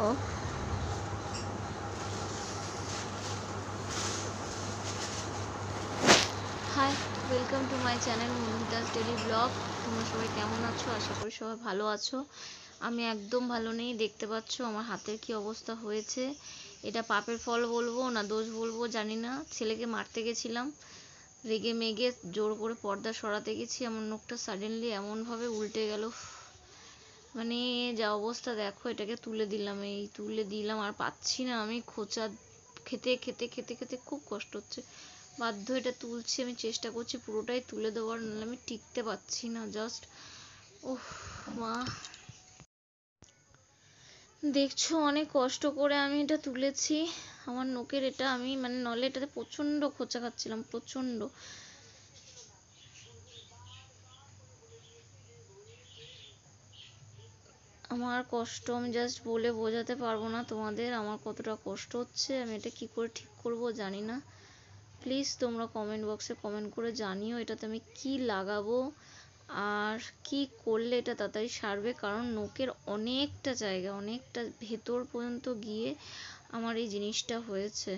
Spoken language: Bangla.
দেখো। Hi welcome to my channel মন্দিতাস daily blog তোমরা সবাই কেমন আছো? আশা করি সবাই ভালো আছো। আমি একদম ভালো নেই, দেখতে পাচ্ছ আমার হাতের কি অবস্থা হয়েছে। এটা পাপের ফল বলব না দোষ বলব, জানি না। ছেলেকে মারতে গেছিলাম রেগে মেগে জোর করে পর্দা সরাতে গেছি আমার নখটা সাডেনলি এমনভাবে উল্টে গেল। মানে যা অবস্থা দেখো, এটাকে তুলে দিলাম, এই তুলে দিলাম, আর পাচ্ছি না আমি। খোঁচা খেতে খেতে খেতে খেতে খুব কষ্ট হচ্ছে। বাধ্য এটা তুলছি, আমি চেষ্টা করছি পুরোটাই তুলে দেওয়ার, নাহলে আমি টিকতে পারছি না জাস্ট ওহ মা। দেখছ, অনেক কষ্ট করে আমি এটা তুলেছি। আমার নোকের এটা আমি মানে নলে এটাতে প্রচণ্ড খোঁচা খাচ্ছিলাম প্রচণ্ড আমার কষ্ট আমি জাস্ট বলে বোঝাতে পারব না তোমাদের, আমার কতটা কষ্ট হচ্ছে, আমি এটা কি করে ঠিক করব জানি না। প্লিজ তোমরা কমেন্ট বক্সে কমেন্ট করে জানিও এটাতে আমি কি লাগাবো আর কি করলে এটা তাড়াতাড়ি সারবে, কারণ নোকের অনেকটা জায়গা, অনেকটা ভেতর পর্যন্ত গিয়ে আমার এই জিনিসটা হয়েছে।